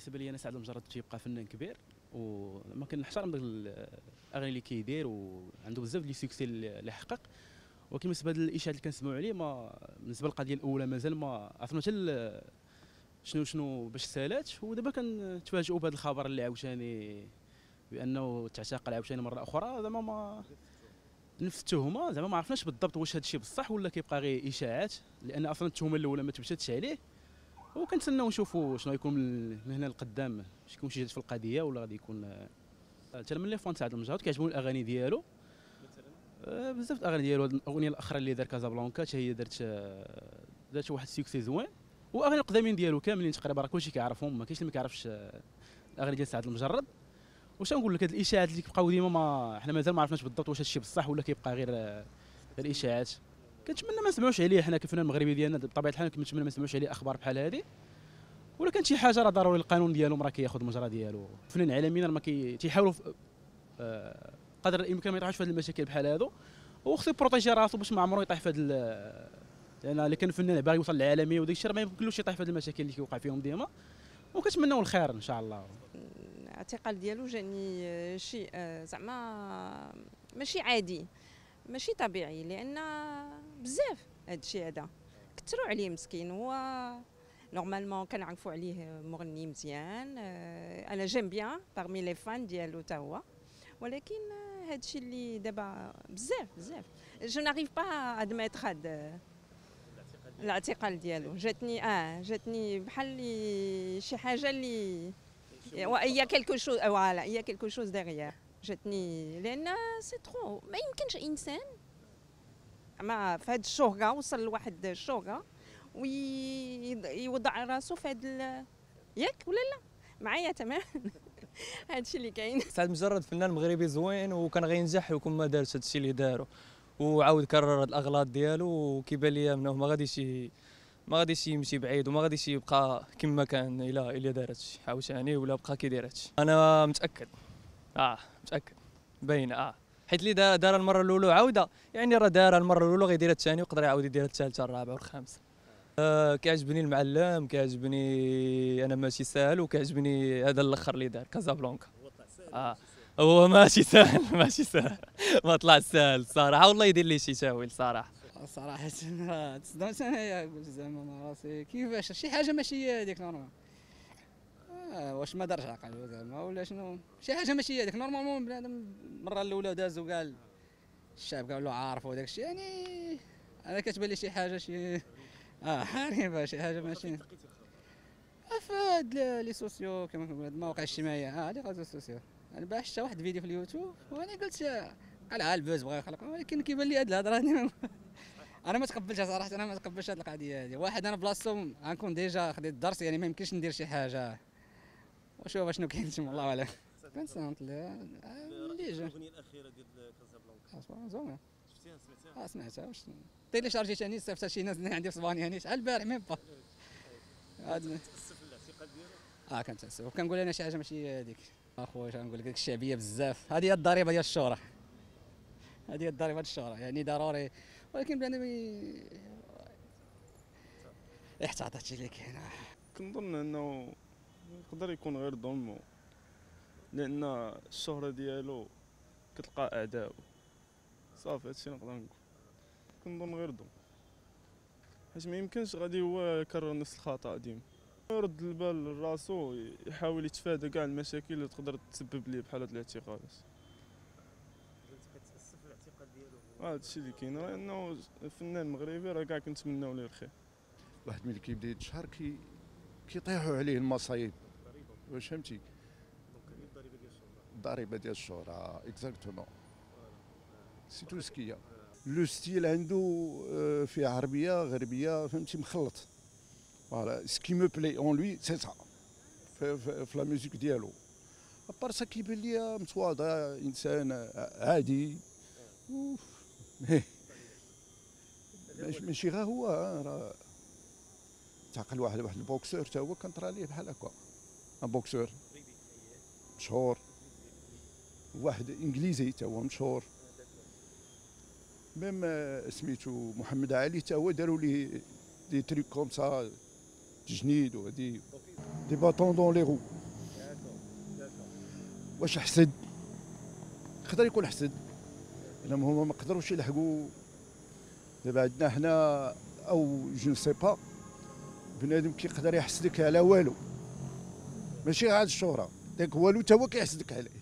بالنسبة لي أنا سعد المجرد تيبقى فنان كبير وما كنحترم داك الأغاني اللي كيدير وعنده بزاف ديال السكسي اللي حقق. ولكن بالنسبة للإشاعات اللي كنسمعوا عليه ما بالنسبة للقضية الأولى مازال ما عرفنا حتى شنو شنو باش سالات. ودابا كنتفاجئوا بهذا الخبر اللي عاوتاني بأنه تعتقل عاوتاني مرة أخرى. زعما ما نفس التهمه زعما ما عرفناش بالضبط واش هذا الشيء بصح ولا كيبقى غير إشاعات لأن أصلا التهمة الأولى ما تبتتش عليه. وكنتسناو نشوفوا شنو غيكون من هنا لقدام واش يكون شي في القضية ولا غادي يكون حتى من les fans تاع المجرد كيعجبوني الأغاني ديالو. آه، بزاف الأغاني ديالو. الأغنية الأخرى اللي دار كازابلانكا حتى هي دارت آه، دارت واحد ال succès زوين. وأغاني القدامين ديالو كاملين تقريبا راه كلشي كيعرفهم ما كاينش اللي ما كيعرفش آه، الأغاني ديال سعد المجرد. واش نقول لك هاد الإشاعات اللي كيبقاو ديما ما حنا مازال ما عرفناش بالضبط واش هادشي بصح ولا كيبقى غير غير اشاعات كنتمنى ما نسمعوش عليه حنا كفنان مغربي ديالنا بطبيعة الحال كنتمنى ما نسمعوش عليه أخبار بحال هذه ولا كان شي حاجة راه ضروري القانون ديالهم راه كياخذ المجرى ديالو. فنان عالميا راه ما كي تيحاولوا آه قدر الإمكان ما يطيحوش في هذه المشاكل بحال هادو. وخصو يبروتيجي راسو باش ما عمرو يطيح في هذا لأن اللي كان فنان باغي يوصل للعالميه وداك الشيء ما يمكنلوش يطيح في هذه المشاكل اللي كيوقع فيهم ديما. وكنتمناو الخير إن شاء الله. الاعتقال ديالو جاني شيء آه، زعما ماشي عادي. ماشي طبيعي لأن بزاف هذا الشيء هذا. كثروا عليه مسكين هو normalement كنعرفوا عليه مغني مزيان آه، أنا j'aime bien parmi les fans ديالو تا هو. ولكن هذا الشيء اللي دابا بزاف بزاف. je n'arrive pas à admettre هاد الاعتقال ديالو. جاتني آه جاتني بحال شي حاجة اللي y a quelque chose voilà y a quelque chose derrière جاتني لأن c'est trop ما يمكنش إنسان ما في هاد الشهرة وصل لواحد الشهرة ويوضع راسو في هذا ياك ولا لا؟ معايا تمام؟ هادشي اللي كاين. سعد مجرد فنان مغربي زوين وكان غينجح وكون ما دارش هادشي اللي دارو. وعاود كرر هاد الأغلاط ديالو وكيبان لي أنه ما غاديش ما غاديش يمشي بعيد وما غاديش يبقى كما كان الا إلا دار هادشي عاوتاني ولا بقى كيدير هادشي أنا متأكد. آه متأكد. باينة آه. حيت اللي دار المرة الأولى عاودة. يعني راه دار المرة الأولى غيديرها الثانية ويقدر يعاود يديرها الثالثة الرابعة والخامسة. آه كيعجبني المعلم كيعجبني أنا ماشي ساهل وكيعجبني هذا الأخر اللي دار كازابلانكا. آه. هو ماشي ساهل ماشي ساهل ما طلع ساهل الصراحه والله يدير لي شي تاويل صراحة. صراحة تصدمت انايا قلت زعما راسي كيفاش؟ شي حاجة ماشي هذيك نورمال واش ما دارش عقل زعما ولا شنو؟ شي حاجة ماشي هذيك نورمالمون بنادم المره الأولى دازو قال الشعب قالوا عارفوا داك الشيء يعني أنا كتبان لي شي حاجة شي آه غريبه شي حاجة ماشي. أفاد لي سوسيو كما كنقول المواقع الاجتماعية. آه لي ريزو سوسيو. أنا باح شفت واحد الفيديو في اليوتيوب وأنا قلت على ال buzz بغا يخلق. ولكن كيبان لي هاد الهضرة. أنا ما تقبلتها صراحة أنا ما تقبلتش هاد القضية هذه واحد أنا بلاصتو غنكون déjà خديت الدرس يعني ما يمكنش ندير شي حاجة. وشوف شنو كاين تما الله أعلم. كنت اللي جا الأغنية الأخيرة ديال كازابلانكا؟ زوين شفتيها سمعتيها؟ آه سمعتها. واش؟ téléchargé ثاني صيفطها شي ناس اللي عندي في إسبانيا يعني شحال البارح même pas. هاد الاعتقال ديالو آه كنتاسف وكنقول أنا شي حاجة ماشي هذيك أخويا غنقول لك؟ الشعبية بزاف. هذه هي الضريبة ديال الشهرة. هذه هي الضريبة ديال الشهرة. يعني ضروري. ولكن بنادم إحتاط هادشي اللي كاين. كنظن أنه يقدر يكون غير ظلم لأن الشهرة ديالو كتلقى اعداء صافي هادشي نقدر نقول. كنظن غير ظلم حيت ما يمكنش غادي هو يكرر نفس الخطأ ديما. يرد البال لراسو يحاول يتفادى كاع المشاكل اللي تقدر تسبب ليه بحال هاد الاعتقالات. هذا الشيء اللي كاين. لأنه فنان مغربي راه كاع كنتمناو ليه الخير. واحد ملي كيبدا يتشهر كي كيطيحوا عليه المصايب. واش فهمتي؟ الضريبه ديال الشهره exactement c'est tout ce qu'il y a le style عنده آه، فيه عربية غربية فهمتي مخلط. voilà ce qui me plaît en lui c'est ça في la musique ديالو. à part ça كيبان ليا متواضع إنسان عادي. ماشي غير هو راه. تعقل واحد واحد ال boxeur حتى هو كان طرا ليه بحال هكا. boxeur مشهور. واحد إنجليزي حتى هو مشهور. même سميتو محمد علي حتى هو داروا ليه des trucs comme ça تجنيد وهادي. des bâtons dans les roues واش حسد؟ يقدر يكون حسد. لانهم هما ما قدروش يلحقوا دابا عندنا حنا أو je sais pas بنادم كيقدر يحسدك على والو. ماشي على الشهرة. داك والو تا هو كيحسدك عليه.